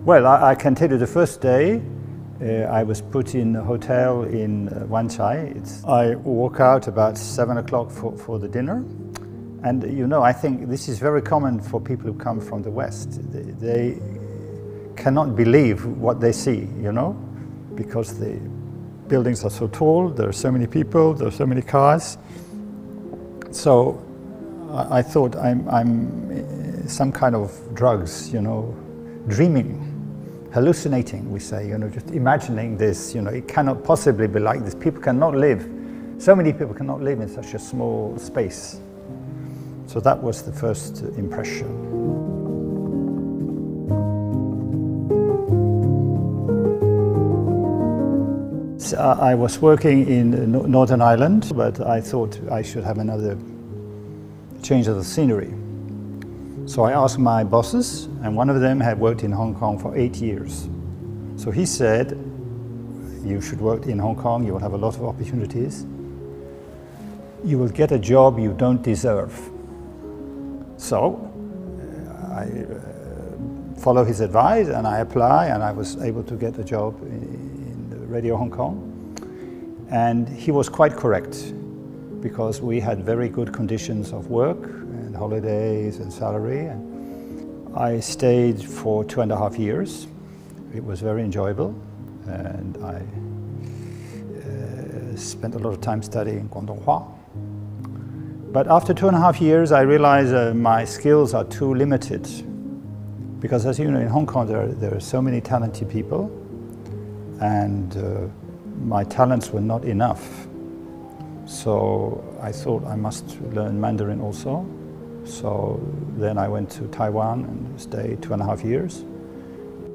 Well, I, I can tell you the first day uh, I was put in a hotel in uh, Wan Chai. It's, I walk out about seven o'clock for, for the dinner. And you know, I think this is very common for people who come from the West. They, they cannot believe what they see, you know, because the buildings are so tall, there are so many people, there are so many cars. So I, I thought I'm, I'm uh, some kind of drugs, you know, dreaming hallucinating, we say, you know, just imagining this, you know, it cannot possibly be like this. People cannot live, so many people cannot live in such a small space. So that was the first impression. I was working in Northern Ireland, but I thought I should have another change of the scenery. So I asked my bosses, and one of them had worked in Hong Kong for eight years. So he said, You should work in Hong Kong, you will have a lot of opportunities. You will get a job you don't deserve. So uh, I uh, follow his advice and I apply, and I was able to get a job in, in Radio Hong Kong. And he was quite correct because we had very good conditions of work holidays and salary. And I stayed for two and a half years. It was very enjoyable, and I uh, spent a lot of time studying Guangdonghua. But after two and a half years, I realized uh, my skills are too limited. Because as you know, in Hong Kong, there are, there are so many talented people, and uh, my talents were not enough. So I thought I must learn Mandarin also. So then I went to Taiwan and stayed two and a half years.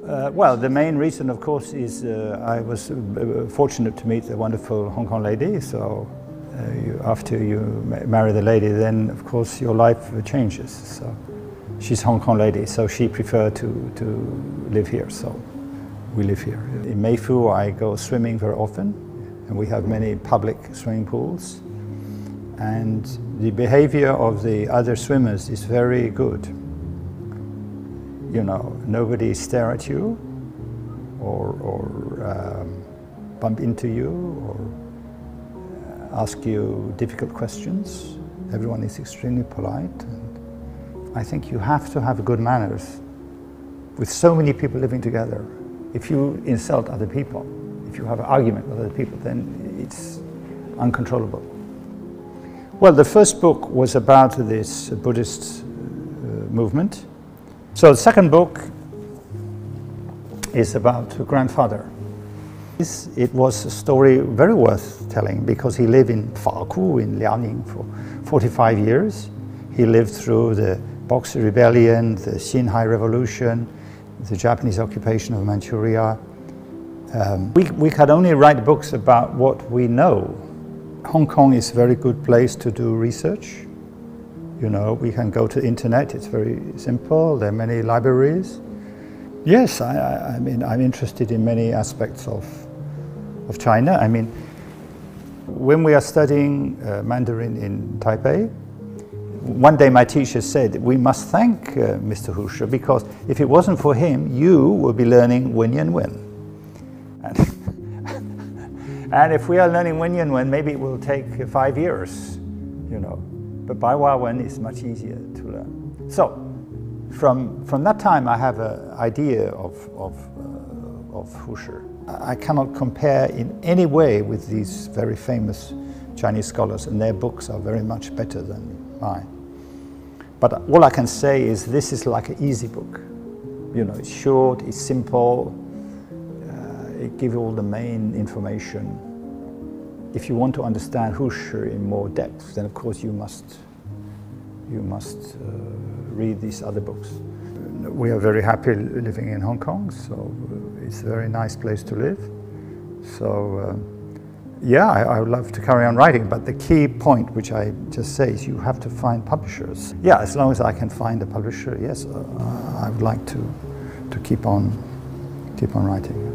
Uh, well, the main reason, of course, is uh, I was uh, fortunate to meet a wonderful Hong Kong lady. So uh, you, after you marry the lady, then of course your life changes. So she's Hong Kong lady, so she preferred to, to live here. So we live here. In Mei Fu, I go swimming very often, and we have many public swimming pools and the behavior of the other swimmers is very good. You know, nobody stare at you or, or um, bump into you or uh, ask you difficult questions. Everyone is extremely polite. And I think you have to have good manners with so many people living together. If you insult other people, if you have an argument with other people, then it's uncontrollable. Well, the first book was about this Buddhist uh, movement. So the second book is about grandfather. It was a story very worth telling because he lived in Faku in Liaoning for 45 years. He lived through the Boxer Rebellion, the Xinhai Revolution, the Japanese occupation of Manchuria. Um, we, we could only write books about what we know Hong Kong is a very good place to do research. You know, we can go to the internet, it's very simple, there are many libraries. Yes, I, I, I mean, I'm interested in many aspects of, of China. I mean, when we are studying uh, Mandarin in Taipei, one day my teacher said, we must thank uh, Mr. Hu Shi because if it wasn't for him, you would be learning Wen Yan Wen. And if we are learning Wen Wen, maybe it will take five years, you know. But Bai Hua Wen is much easier to learn. So, from, from that time, I have an idea of, of, uh, of Hu Shi. I cannot compare in any way with these very famous Chinese scholars, and their books are very much better than mine. But all I can say is this is like an easy book. You know, it's short, it's simple, it gives all the main information. If you want to understand Hu Shi in more depth, then of course you must, you must uh, read these other books. We are very happy living in Hong Kong, so it's a very nice place to live. So, uh, yeah, I, I, would love to carry on writing, but the key point, which I just say, is you have to find publishers. Yeah, as long as I can find a publisher, yes, uh, I would like to, to keep on, keep on writing.